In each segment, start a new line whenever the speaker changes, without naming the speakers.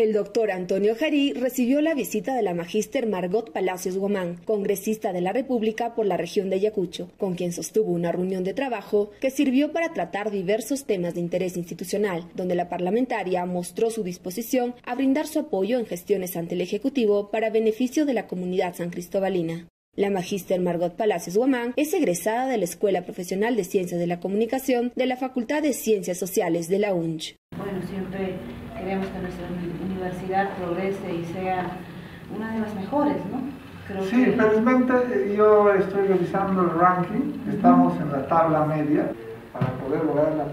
El doctor Antonio Jarí recibió la visita de la magíster Margot Palacios Guamán, congresista de la República por la región de Ayacucho, con quien sostuvo una reunión de trabajo que sirvió para tratar diversos temas de interés institucional, donde la parlamentaria mostró su disposición a brindar su apoyo en gestiones ante el Ejecutivo para beneficio de la comunidad san cristobalina. La magíster Margot Palacios Guamán es egresada de la Escuela Profesional de Ciencias de la Comunicación de la Facultad de Ciencias Sociales de la UNCH.
Bueno, siempre queremos que nuestra universidad progrese y sea una de las mejores, ¿no?
Creo sí, que... felizmente yo estoy revisando el ranking, estamos en la tabla media para poder lograr la,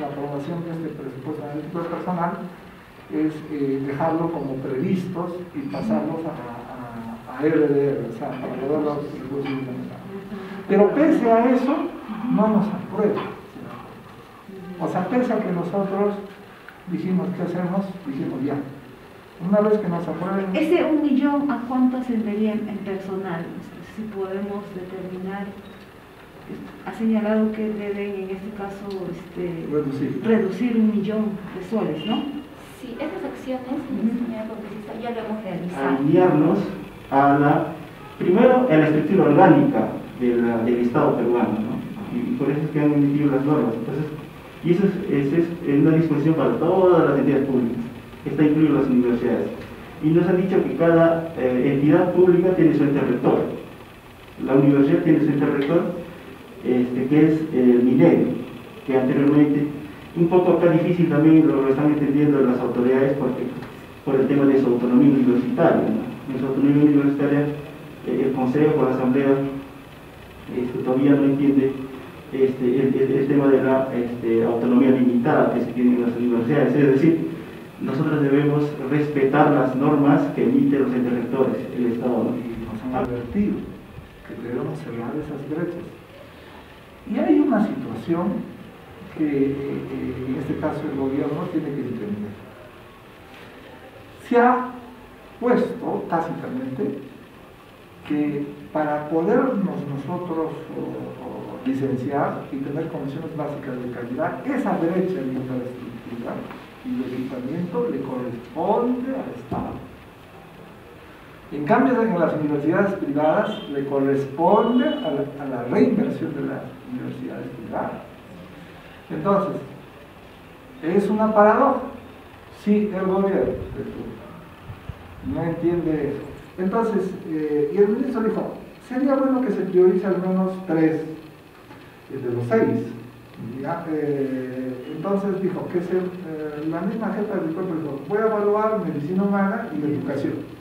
la, aprobación de este presupuesto analítico personal es eh, dejarlo como previstos y pasarlos a, a, a RDR, o sea, para poder los recursos Pero pese a eso, no nos aprueba. O sea, pese a que nosotros dijimos, ¿qué hacemos? Dijimos, ya. Una vez que nos aprueben...
¿Ese un millón a cuánto ascendería en personal? Si podemos determinar, ha señalado que deben en este caso este, reducir. reducir un millón de soles, ¿no?
Sí, estas acciones, señora congresista, ya lo hemos realizado.
Alinearnos a la, primero, a la estructura orgánica del Estado peruano, ¿no? Y por eso es que han emitido las normas. Entonces, y eso es, una disposición para todas las entidades públicas, está incluido las universidades. Y nos han dicho que cada eh, entidad pública tiene su ente rector. La universidad tiene su ente rector, este, que es el milenio, que anteriormente, un poco acá difícil también lo, están entendiendo las autoridades porque, por el tema de su autonomía universitaria. En su autonomía universitaria, eh, el Consejo, la Asamblea, este, todavía no entiende este, el, tema de la este, autonomía limitada que se tiene en las universidades. Es decir, nosotros debemos respetar las normas que emiten los entes el Estado.
Nos han advertido que debemos cerrar esas brechas. Y hay una situación que eh, en este caso el gobierno tiene que entender. Se ha puesto tácitamente que para podernos nosotros licenciar y tener condiciones básicas de calidad, esa brecha de infraestructura y de equipamiento le corresponde al Estado. En cambio, en las universidades privadas le corresponde a la, reinversión de las universidades privadas. Entonces, es una paradoja. Si el gobierno no entiende eso, entonces, eh, y el ministro dijo, sería bueno que se priorice al menos tres de los seis. Eh, entonces dijo que eh, la misma jefa del cuerpo dijo, voy a evaluar medicina humana y educación.